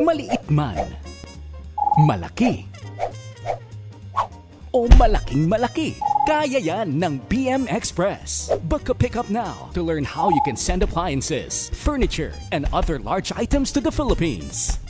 Maliit man. Malaki. O malaking malaki. Kaya yan ng BM Express. Book a pickup now to learn how you can send appliances, furniture, and other large items to the Philippines.